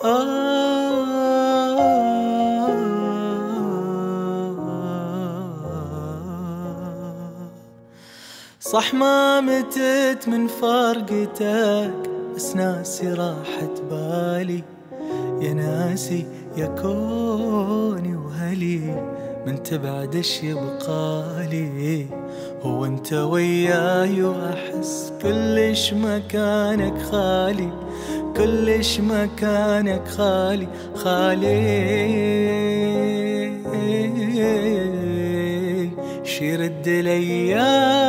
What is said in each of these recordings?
صح ما متت من فرقتك بس ناسي راحت بالي. يا ناسي يا كوني وهلي من تبعد يبقالي هو انت وياي وأحس كلش مكانك خالي كلش مكانك خالي خالي. شيرد الأيام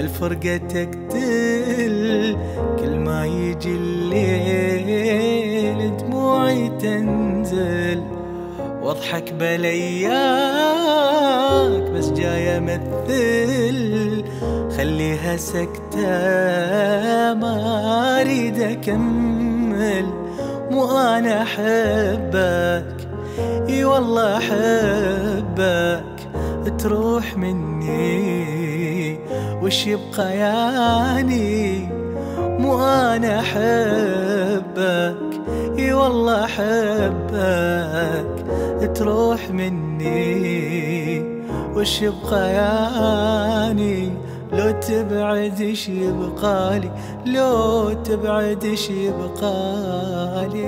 الفرقة تقتل كل ما يجي الليل دموعي تنزل. واضحك بلياك بس جاي أمثل. خليها سكتة ما أريد أكمل. مو أنا أحبك إي والله أحبك. تروح مني وش يبقى ياني مو أنا أحبك. اي والله أحبك تروح مني. وش يبقى ياني لو تبعد إيش يبقالي لو تبعد إيش يبقالي